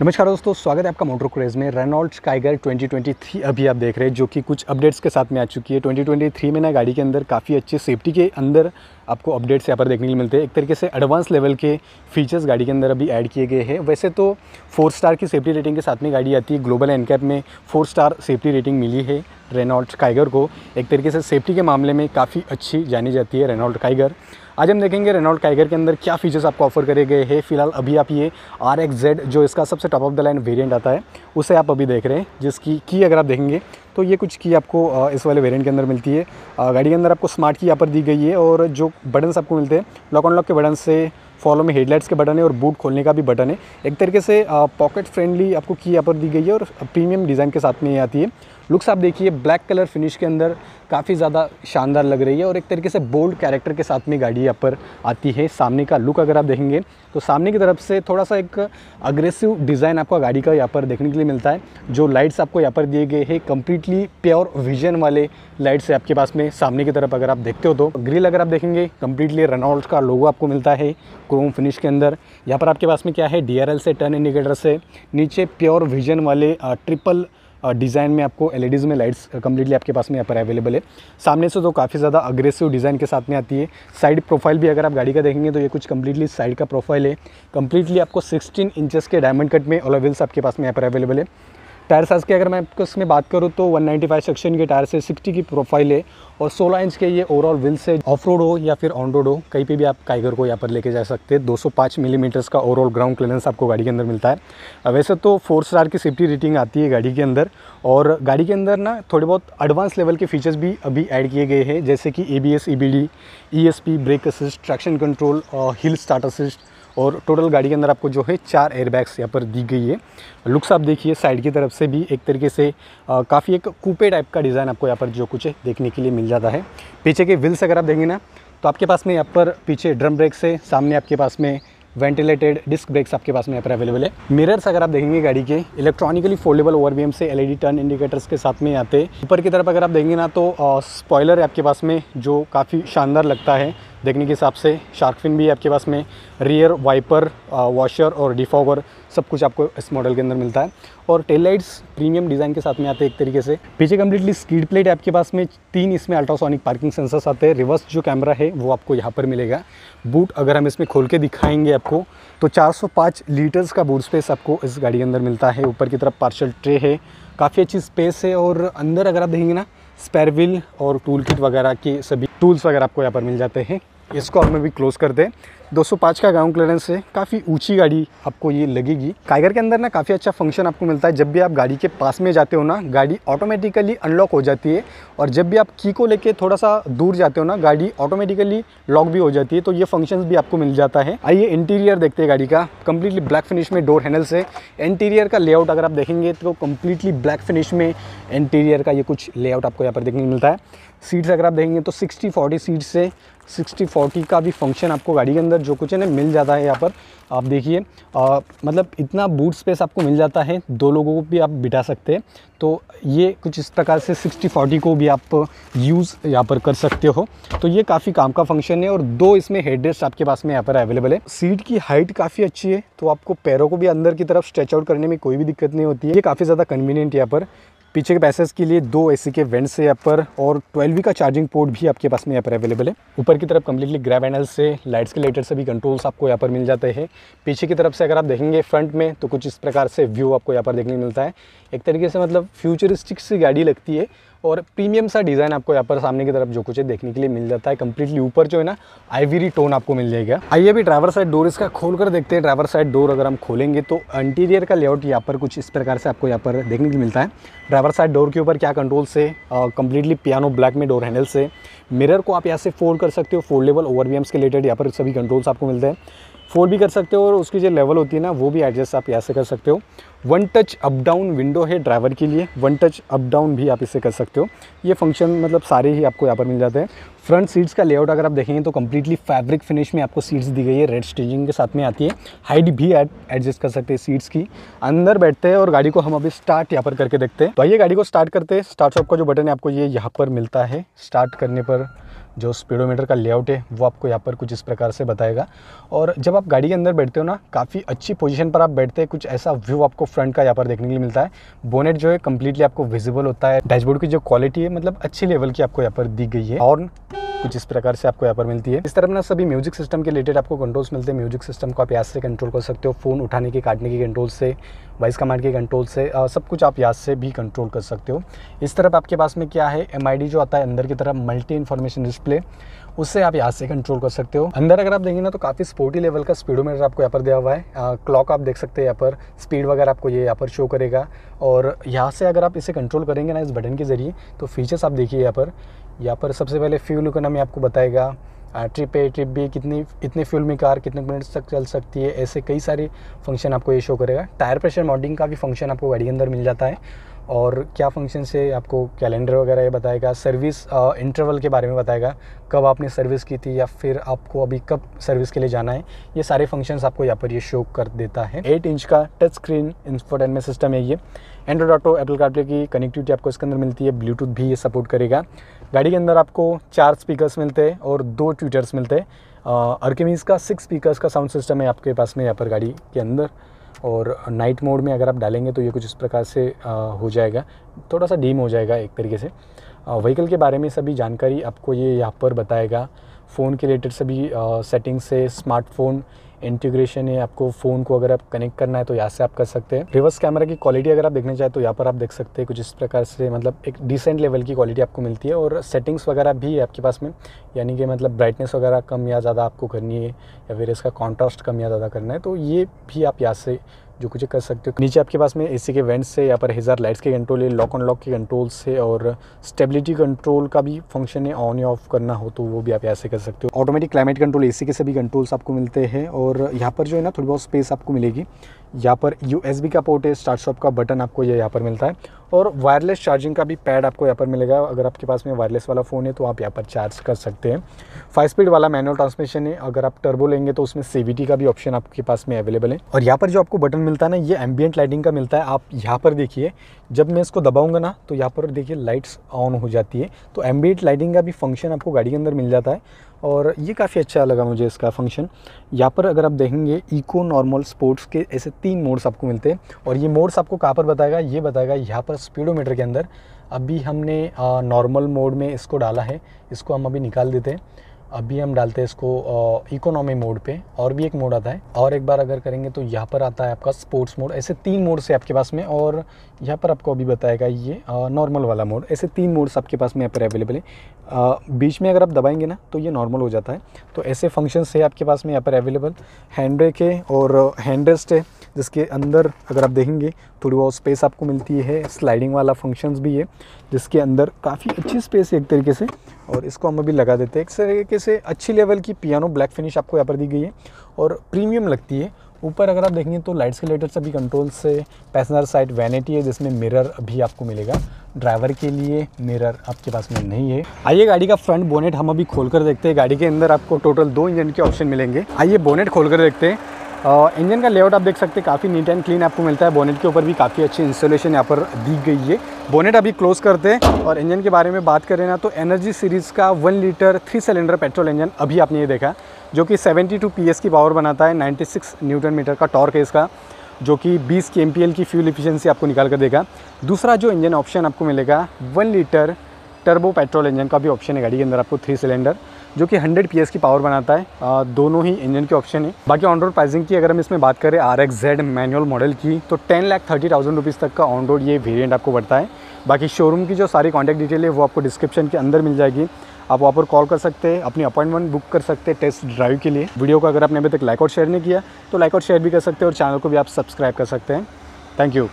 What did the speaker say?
नमस्कार दोस्तों, स्वागत है आपका मोटर क्रेज में। रेनॉल्ड्स काइगर 2023 अभी आप देख रहे हैं, जो कि कुछ अपडेट्स के साथ में आ चुकी है। 2023 में ना गाड़ी के अंदर काफ़ी अच्छे सेफ्टी के अंदर आपको अपडेट्स यहाँ पर देखने के लिए मिलते हैं। एक तरीके से एडवांस लेवल के फीचर्स गाड़ी के अंदर अभी ऐड किए गए हैं। वैसे तो फोर स्टार की सेफ्टी रेटिंग के साथ में गाड़ी आती है। ग्लोबल एनकैप में फोर स्टार सेफ्टी रेटिंग मिली है रेनॉल्ड काइगर को। एक तरीके से सेफ्टी के मामले में काफ़ी अच्छी जानी जाती है रेनॉल्ड काइगर आज हम देखेंगे रेनॉल्ड टाइगर के अंदर क्या फीचर्स आपको ऑफ़र करे गए हैं। फ़िलहाल अभी आप ये आर एक्स जेड जो इसका सबसे top of the line variant आता है, उसे आप अभी देख रहे हैं, जिसकी की अगर आप देखेंगे तो ये कुछ की आपको इस वाले वेरिएंट के अंदर मिलती है। गाड़ी के अंदर आपको स्मार्ट की यहाँ पर दी गई है, और जो बटन्स आपको मिलते हैं लॉक ऑन लॉक के बटन से फॉलो में हेडलाइट्स के बटन है, और बूट खोलने का भी बटन है। एक तरीके से पॉकेट फ्रेंडली आपको की यहाँ पर दी गई है, और प्रीमियम डिज़ाइन के साथ में ये आती है। लुक्स आप देखिए ब्लैक कलर फिनिश के अंदर काफ़ी ज़्यादा शानदार लग रही है और एक तरीके से बोल्ड कैरेक्टर के साथ में गाड़ी यहाँ पर आती है। सामने का लुक अगर आप देखेंगे तो सामने की तरफ़ से थोड़ा सा एक अग्रेसिव डिज़ाइन आपको गाड़ी का यहाँ पर देखने के लिए मिलता है। जो लाइट्स आपको यहाँ पर दिए गए हैं कम्प्लीटली प्योर विजन वाले लाइट्स है आपके पास में। सामने की तरफ़ अगर आप देखते हो तो ग्रिल अगर आप देखेंगे कम्प्लीटली रेनॉल्ड का लोगो आपको मिलता है क्रोम फिनिश के अंदर। यहाँ पर आपके पास में क्या है? डीआरएल से टर्न इंडिकेटर से नीचे प्योर विजन वाले ट्रिपल डिज़ाइन में आपको एल में लाइट्स कम्प्लीटली आपके पास में यहाँ पर अवेलेबल है। सामने से तो काफ़ी ज़्यादा अग्रेसिव डिज़ाइन के साथ में आती है। साइड प्रोफ़ाइल भी अगर आप गाड़ी का देखेंगे तो ये कुछ कम्प्लीटली साइड का प्रोफ़ाइल है। कम्प्लीटली आपको सिक्सटीन इंचज़ के डायमंड कट में ऑलोवेल्स आपके पास में यहाँ पर अवेलेबल है। टायर साइज़ की अगर मैं आपको इसमें बात करूँ तो 195 सेक्शन के टायर से 60 की प्रोफ़ाइल है और 16 इंच के ये ओवरऑल व्हील से ऑफ़ रोड हो या फिर ऑन रोड हो, कहीं पे भी आप काइगर को यहाँ पर लेके जा सकते हैं। 205 मिलीमीटर्स का ओवरऑल ग्राउंड क्लियरेंस आपको गाड़ी के अंदर मिलता है। वैसे तो फोर स्टार की सेफ्टी रेटिंग आती है गाड़ी के अंदर और गाड़ी के अंदर ना थोड़े बहुत एडवांस लेवल के फीचर्स भी अभी ऐड किए गए हैं, जैसे कि A B S brake assist traction control hill start assist और टोटल गाड़ी के अंदर आपको जो है चार एयरबैग्स यहाँ पर दी गई है। लुक्स आप देखिए साइड की तरफ़ से भी एक तरीके से काफ़ी एक कूपे टाइप का डिज़ाइन आपको यहाँ पर जो कुछ देखने के लिए मिल जाता है। पीछे के व्हील्स अगर आप देंगे ना तो आपके पास में यहाँ पर पीछे ड्रम ब्रेक्स है सामने आपके पास में वेंटिलेटेड डिस्क ब्रेक्स आपके पास में यहाँ पर अवेलेबल है। मिरर्स अगर आप देखेंगे गाड़ी के, इलेक्ट्रॉनिकली फोल्डेबल ओवर से एलईडी टर्न इंडिकेटर्स के साथ में आते। हैं ऊपर की तरफ़ अगर आप देखेंगे ना तो स्पॉयलर आपके पास में, जो काफ़ी शानदार लगता है। देखने के हिसाब से शार्कफिन भी आपके पास में। रियर वाइपर वॉशर और डिफॉगर सब कुछ आपको इस मॉडल के अंदर मिलता है। और टेल लाइट्स प्रीमियम डिज़ाइन के साथ में आते हैं एक तरीके से। पीछे कम्प्लीटली स्कीड प्लेट आपके पास में तीन इसमें अल्ट्रासोनिक पार्किंग सेंसर्स आते हैं। रिवर्स जो कैमरा है, वो आपको यहाँ पर मिलेगा। बूट अगर हम इसमें खोल के दिखाएँगे आपको तो 405 लीटर्स का बूट स्पेस आपको इस गाड़ी के अंदर मिलता है। ऊपर की तरफ़ पार्शल ट्रे है। काफ़ी अच्छी स्पेस है और अंदर अगर आप देखेंगे ना स्पेयर व्हील और टूल किट वगैरह के सभी टूल्स वगैरह आपको यहाँ पर मिल जाते हैं। इसको में भी क्लोज़ कर दें। 205 का ग्राउंड क्लियरेंस से काफ़ी ऊँची गाड़ी आपको ये लगेगी। काइगर के अंदर ना काफ़ी अच्छा फ़ंक्शन आपको मिलता है। जब भी आप गाड़ी के पास में जाते हो ना, गाड़ी ऑटोमेटिकली अनलॉक हो जाती है और जब भी आप की को लेके थोड़ा सा दूर जाते हो ना, गाड़ी ऑटोमेटिकली लॉक भी हो जाती है। तो ये फ़ंक्शन भी आपको मिल जाता है। आइए इंटीरियर देखते हैं गाड़ी का। कम्प्लीटली ब्लैक फिनिश में डोर हैंडल से। इंटीरियर का लेआउट अगर आप देखेंगे तो कम्प्लीटली ब्लैक फिनिश में इंटीरियर का ये कुछ लेआउट आपको यहाँ पर देखने को मिलता है। सीट्स अगर आप देखेंगे तो सिक्सटी फोर्टी सीट्स से सिक्सटी फोर्टी का भी फ़ंक्शन आपको गाड़ी के अंदर जो कुछ है ना मिल जाता है यहाँ पर। आप देखिए मतलब इतना बूट स्पेस आपको मिल जाता है, दो लोगों को भी आप बिठा सकते हैं। तो ये कुछ इस प्रकार से सिक्सटी फोर्टी को भी आप यूज़ यहाँ पर कर सकते हो। तो ये काफ़ी काम का फ़ंक्शन है और दो इसमें हेडरेस्ट आपके पास में यहाँ पर अवेलेबल है। सीट की हाइट काफ़ी अच्छी है तो आपको पैरों को भी अंदर की तरफ़ स्ट्रेच आउट करने में कोई भी दिक्कत नहीं होती है। ये काफ़ी ज़्यादा कन्वीनियंट यहाँ पर। पीछे के पैसेज के लिए दो एसी के वेंट्स है यहाँ पर, और 12 का चार्जिंग पोर्ट भी आपके पास में यहाँ पर अवेलेबल है। ऊपर की तरफ़ कम्प्लीटली ग्रैब एनल से लाइट्स के लेटर भी कंट्रोल्स आपको यहाँ पर मिल जाते हैं। पीछे की तरफ़ से अगर आप देखेंगे फ्रंट में तो कुछ इस प्रकार से व्यू आपको यहाँ पर देखने मिलता है। एक तरीके से मतलब फ्यूचरिस्टिक सी गाड़ी लगती है और प्रीमियम सा डिज़ाइन आपको यहाँ पर सामने की तरफ़ जो कुछ है देखने के लिए मिल जाता है। कंप्लीटली ऊपर जो है ना आईवीरी टोन आपको मिल जाएगा। आइए अभी ड्राइवर साइड डोर इसका खोल कर देखते हैं। ड्राइवर साइड डोर अगर हम खोलेंगे तो इंटीरियर का लेआउट यहाँ पर कुछ इस प्रकार से आपको यहाँ पर देखने को मिलता है। ड्राइवर साइड डोर के ऊपर क्या कंट्रोल से कंप्लीटली पियानो ब्लैक में डोर हैंडल से मिरर को आप यहाँ से फोल्ड कर सकते हो। फोल्डेबल ओवर के रिलेटेड यहाँ पर सभी कंट्रोल्स आपको मिलते हैं। फोल्ड भी कर सकते हो और उसकी जो लेवल होती है ना, वो भी एडजस्ट आप यहाँ से कर सकते हो। One touch up down window है ड्राइवर के लिए। वन टच अप डाउन भी आप इससे कर सकते हो। ये फ़ंक्शन मतलब सारे ही आपको यहाँ पर मिल जाते हैं। फ्रंट सीट्स का लेआउट अगर आप देखेंगे तो कम्प्लीटली फैब्रिक फिनिश में आपको सीट्स दी गई है। रेड स्टेजिंग के साथ में आती है। हाइट भी एडजस्ट कर सकते हैं सीट्स की। अंदर बैठते हैं और गाड़ी को हम अभी स्टार्ट यहाँ पर करके देखते हैं। तो आइए गाड़ी को स्टार्ट करते हैं। स्टार्ट शॉप का जो बटन है आपको ये यहाँ पर मिलता है। स्टार्ट करने पर जो स्पीडोमीटर का लेआउट है, वो आपको यहाँ पर कुछ इस प्रकार से बताएगा। और जब आप गाड़ी के अंदर बैठते हो ना, काफ़ी अच्छी पोजीशन पर आप बैठते हैं, कुछ ऐसा व्यू आपको फ्रंट का यहाँ पर देखने के लिए मिलता है। बोनेट जो है कम्प्लीटली आपको विजिबल होता है। डैशबोर्ड की जो क्वालिटी है मतलब अच्छी लेवल की आपको यहाँ पर दी गई है। और कुछ इस प्रकार से आपको यहाँ पर मिलती है। इस तरह ना सभी म्यूज़िक सिस्टम के रिलेटेड आपको कंट्रोल्स मिलते हैं। म्यूज़िक सिस्टम को आप यहाँ से कंट्रोल कर सकते हो। फ़ोन उठाने के काटने के कंट्रोल से वॉइस कमांड के कंट्रोल से आ, सब कुछ आप यहाँ से भी कंट्रोल कर सकते हो। इस तरफ़ आपके पास में क्या है? एमआईडी जो आता है अंदर की तरफ़ मल्टी इन्फॉर्मेशन डिस्प्ले उससे आप यहाँ से कंट्रोल कर सकते हो। अंदर अगर आप देखेंगे ना तो काफ़ी स्पोर्टी लेवल का स्पीडोमीटर आपको यहाँ पर दिया हुआ है। क्लॉक आप देख सकते हैं यहाँ पर। स्पीड वगैरह आपको ये यहाँ पर शो करेगा। और यहाँ से अगर आप इसे कंट्रोल करेंगे ना इस बटन के ज़रिए तो फीचर्स आप देखिए यहाँ पर। यहाँ पर सबसे पहले फ्यूल इकोनॉमी आपको बताएगा। ट्रिप ए ट्रिप बी कितनी, इतने फ्यूल में कार कितने मिनट्स तक चल सकती है, ऐसे कई सारे फ़ंक्शन आपको ये शो करेगा। टायर प्रेशर मॉडिंग का भी फ़ंक्शन आपको गाड़ी के अंदर मिल जाता है। और क्या फ़ंक्शन से आपको कैलेंडर वगैरह ये बताएगा सर्विस इंटरवल के बारे में बताएगा, कब आपने सर्विस की थी या फिर आपको अभी कब सर्विस के लिए जाना है। ये सारे फ़ंक्शंस आपको यहाँ पर ये शो कर देता है। एट इंच का टच स्क्रीन इंफोटेनमेंट सिस्टम है ये। एंड्रॉइड ऑटो एप्पल कार्प्ले की कनेक्टिविटी आपको इसके अंदर मिलती है। ब्लूटूथ भी ये सपोर्ट करेगा। गाड़ी के अंदर आपको चार स्पीकर्स मिलते हैं और दो ट्विटर्स मिलते। हैं अर्केमीज का सिक्स स्पीकर्स का साउंड सिस्टम है आपके पास में यहाँ पर गाड़ी के अंदर। और नाइट मोड में अगर आप डालेंगे तो ये कुछ इस प्रकार से आ, हो जाएगा। थोड़ा सा डीम हो जाएगा एक तरीके से। व्हीकल के बारे में सभी जानकारी आपको ये यहाँ पर बताएगा। फ़ोन के रिलेटेड सभी सेटिंग्स से स्मार्टफ़ोन इंटीग्रेशन है आपको फ़ोन को अगर आप कनेक्ट करना है तो यहाँ से आप कर सकते हैं। रिवर्स कैमरा की क्वालिटी अगर आप देखने चाहें तो यहाँ पर आप देख सकते हैं कुछ इस प्रकार से मतलब एक डिसेंट लेवल की क्वालिटी आपको मिलती है और सेटिंग्स वगैरह भी है आपके पास में, यानी कि मतलब ब्राइटनेस वगैरह कम या ज़्यादा आपको करनी है या फिर इसका कॉन्ट्रास्ट कम या ज़्यादा करना है तो ये भी आप यहाँ से जो कुछ कर सकते हो। नीचे आपके पास में एसी के वेंट्स से यहाँ पर हज़ार लाइट्स के कंट्रोल है लॉक ऑन लॉक के कंट्रोल से और स्टेबिलिटी कंट्रोल का भी फ़ंक्शन है ऑन या ऑफ़ करना हो तो वो भी आप ऐसे कर सकते हो। ऑटोमेटिक क्लाइमेट कंट्रोल एसी के सभी कंट्रोल्स आपको मिलते हैं और यहाँ पर जो है ना, थोड़ी बहुत स्पेस आपको मिलेगी। यहाँ पर यूएसबी का पोर्ट है स्टार्ट शॉप का बटन आपको ये यहाँ पर मिलता है। और वायरलेस चार्जिंग का भी पैड आपको यहाँ पर मिलेगा। अगर आपके पास में वायरलेस वाला फ़ोन है तो आप यहाँ पर चार्ज कर सकते हैं। फाइव स्पीड वाला मैनुअल ट्रांसमिशन है। अगर आप टर्बो लेंगे तो उसमें सी का भी ऑप्शन आपके पास में अवेलेबल है। और यहाँ पर जो आपको बटन मिलता है ना, ये एम्बियंट लाइटिंग का मिलता है। आप यहाँ पर देखिए, जब मैं इसको दबाऊँगा ना तो यहाँ पर देखिए लाइट्स ऑन हो जाती है। तो एम्बियंट लाइटिंग का भी फ़ंक्शन आपको गाड़ी के अंदर मिल जाता है। और ये काफ़ी अच्छा लगा मुझे इसका फ़ंक्शन यहाँ पर अगर आप देखेंगे इको नॉर्मल स्पोर्ट्स के ऐसे तीन मोड्स आपको मिलते हैं। और ये मोड्स आपको कहाँ पर बताएगा? ये बताएगा यहाँ पर स्पीडोमीटर के अंदर। अभी हमने नॉर्मल मोड में इसको डाला है। इसको हम अभी निकाल देते हैं। अभी हम डालते हैं इसको इकोनॉमी मोड पे, और भी एक मोड आता है। और एक बार अगर करेंगे तो यहाँ पर आता है आपका स्पोर्ट्स मोड ऐसे तीन मोड से आपके पास में, और यहाँ पर आपको अभी बताएगा ये नॉर्मल वाला मोड ऐसे तीन मोड्स आपके पास में यहाँ पर अवेलेबल है। बीच में अगर आप दबाएँगे ना तो ये नॉर्मल हो जाता है। तो ऐसे फ़ंक्शंस है आपके पास में यहाँ पर अवेलेबल हैंड ब्रेक है और हैंड रेस्ट है, जिसके अंदर अगर आप देखेंगे, थोड़ी बहुत स्पेस आपको मिलती है। स्लाइडिंग वाला फ़ंक्शंस भी है, जिसके अंदर काफ़ी अच्छी स्पेस है एक तरीके से। और इसको हम अभी लगा देते हैं। एक तरीके से अच्छी लेवल की पियानो ब्लैक फिनिश आपको यहाँ पर दी गई है और प्रीमियम लगती है। ऊपर अगर आप देखेंगे तो लाइट्स के रिलेटेड सभी कंट्रोल से पैसेंजर साइड वैनिटी है, जिसमें मिरर भी आपको मिलेगा। ड्राइवर के लिए मिरर आपके पास में नहीं है। आइए गाड़ी का फ्रंट बोनेट हम अभी खोल कर देखते हैं। गाड़ी के अंदर आपको टोटल दो इंजन के ऑप्शन मिलेंगे। आइए बोनेट खोल कर देखते हैं। इंजन का लेआउट आप देख सकते हैं, काफ़ी नीट एंड क्लीन आपको मिलता है। बोनेट के ऊपर भी काफ़ी अच्छी इंस्टॉलेशन यहाँ पर दी गई है। बोनेट अभी क्लोज करते हैं और इंजन के बारे में बात करें ना तो एनर्जी सीरीज़ का one litre three cylinder petrol engine अभी आपने ये देखा, जो कि 72 पीएस की पावर बनाता है 96 न्यूटन मीटर का टॉर्क है इसका, जो कि 20 के एम की फ्यूल इफिशियंसी आपको निकाल कर देगा। दूसरा जो इंजन ऑप्शन आपको मिलेगा one litre turbo petrol engine का भी ऑप्शन है गाड़ी के अंदर, आपको थ्री सिलेंडर जो कि 100 पीएस की पावर बनाता है। आ, दोनों ही इंजन के ऑप्शन है। बाकी ऑन रोड प्राइसिंग की अगर हम इसमें बात करें R X Z manual model की तो ten lakh thirty thousand rupees तक का ऑन रोड ये वेरियंट आपको बढ़ता है। बाकी शोरूम की जो सारी कॉन्टैक्ट डिटेल है वो आपको डिस्क्रिप्शन के अंदर मिल जाएगी। आप वहाँ पर कॉल कर सकते हैं अपनी अपॉइंटमेंट बुक कर सकते हैं टेस्ट ड्राइव के लिए। वीडियो को अगर आपने अभी तक लाइक और शेयर नहीं किया तो लाइक और शेयर भी कर सकते हैं और चैनल को भी आप सब्सक्राइब कर सकते हैं। Thank you